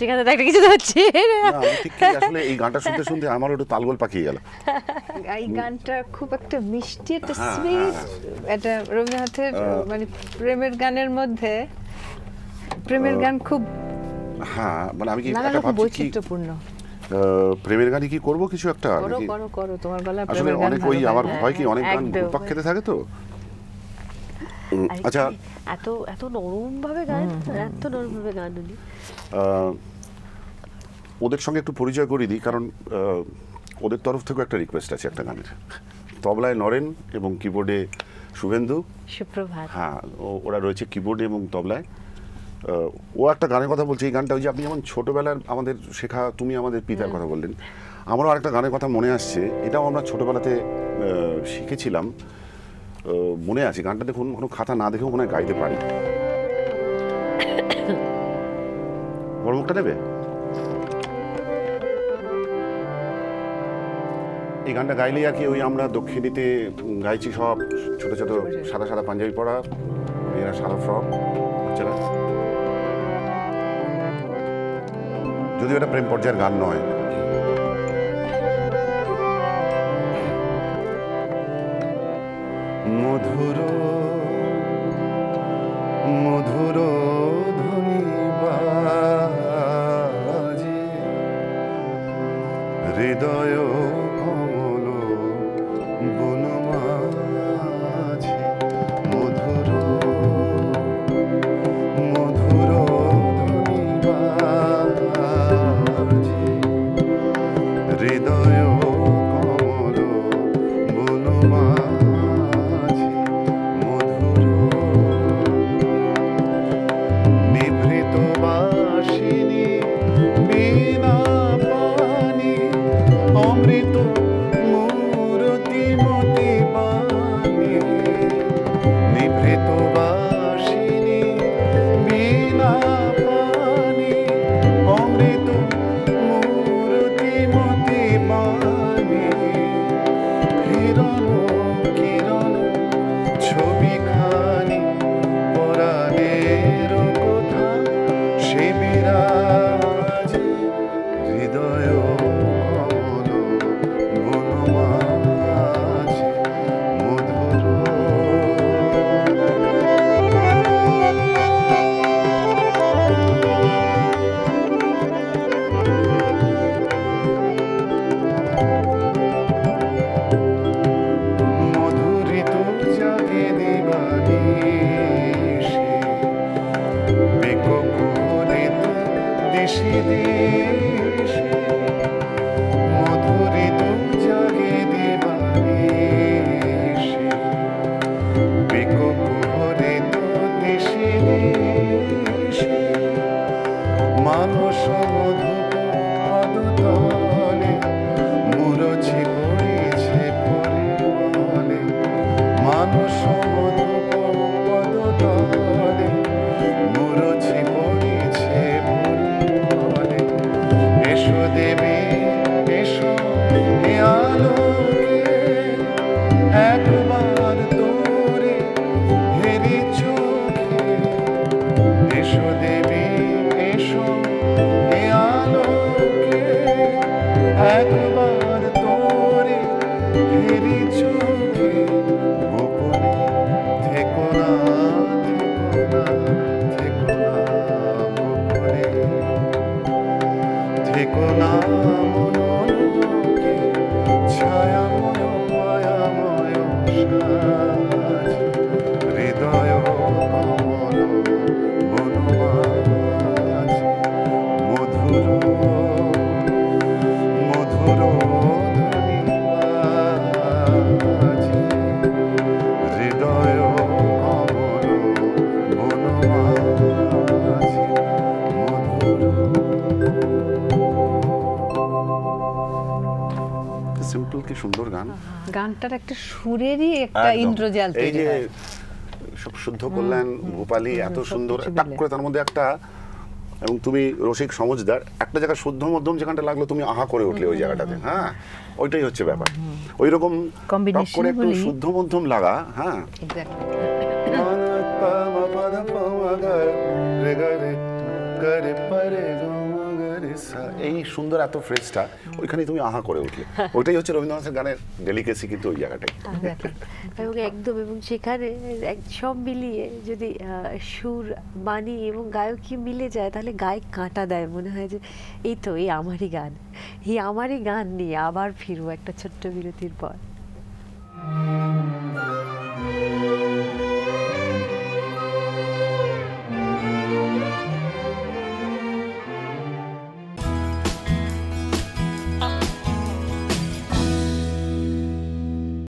সেখানে একটা কিছু হচ্ছে। আসলে এই গানটা শুনতে শুনতে আমার একটু তালগোল পাকিয়ে গেল। এই গানটা খুব একটা মিষ্টি একটা হ্যাঁ, সুইট এটা রবীন্দ্রনাথের মানে প্রেমের গানের মধ্যে প্রেমের গান খুব হ্যাঁ মানে আমি কি একটা ভাবছি কি বৈচিত্র্যপূর্ণ। প্রেমের গানই কি করব কিছু একটা করো করো করো তোমার গলা আসলে প্রেমের গান অনেক ওই আমার হ্যাঁ, হয় কি অনেক গান ঘুরপাক খেতে থাকে তো? আচ্ছা। এত এত নরম ভাবে গান এত নরম ভাবে গান উনি। ওদের সঙ্গে একটু পরিচয় করিয়ে দিই কারণ ওদের তরফ থেকেও একটা রিকোয়েস্ট আছে একটা গানের। তবলায় নরেন এবং কিবোর্ডে শুভেন্দু। সুপ্রভাত। হ্যাঁ ও- ওরা রয়েছে কিবোর্ডে এবং তবলায়। ও একটা গানের কথা বলছে এই গানটা ওই যে আপনি যেমন ছোটবেলার আমাদের শেখা তুমি আমাদের পিতার কথা বললেন আমারও আরেকটা গানের কথা মনে আসছে এটাও আমরা ছোটবেলাতে আহ, শিখেছিলাম। আহ, মনে আছে গানটা দেখুন কোনো খাতা না দেখেও মনে হয় গাইতে পারি। বড় মুখটা নেবে এই গানটা গাইলেই আর কি ওই আমরা দক্ষিণীতে গাইছি সব ছোট ছোট। সাদা সাদা পাঞ্জাবি পরা মেয়েরা সাদা ফ্রক বাচ্চারা। যদিও এটা প্রেম পর্যায়ের গান নয় মধুর মধুর ধ্বনি বাজে। হৃদয় দিশি। দেবী, এসো, এ আলোকে একবার তোরে হেরি চোখে এসো দেবী, এসো, এ আলোকে একবার তোরে হেরি চোখে থেকো ময় মায়া ছায়াময় সিম্পল কি সুন্দর গান? গানটার একটা সুরেরই একটা। ইন্দ্রজাল এই তৈরি যে হয়। সব শুদ্ধ করলেন ভূপালী এত সুন্দর। টাক করে তার মধ্যে একটা এবং তুমি রসিক সমজদার একটা জায়গা শুদ্ধ মধ্যম যেখানটা লাগল তুমি আহা করে উঠলে ওই জায়গাটাতে হ্যাঁ? ওইটাই হচ্ছে ব্যাপার। ওই রকম Combination করে একটু শুদ্ধ মধ্যম লাগা হ্যাঁ? রে Exactly. এই সুন্দর এত ফ্রেজটা ওইখানে তুমি আহা করে উঠলে। ওইটাই হচ্ছে রবীন্দ্রনাথের গানের ডেলিকেসি কিন্তু ওই জায়গাটাই। এবং একদম এবং সেখানে সব মিলিয়ে যদি সুর বাণী এবং গায়কী মিলে যায় তাহলে গায়ক কাঁটা দেয়। মনে হয় যে এই তো এই আমারই গান। এই আমারই গান নিয়ে আবার ফিরবো একটা ছোট্ট বিরতির পর।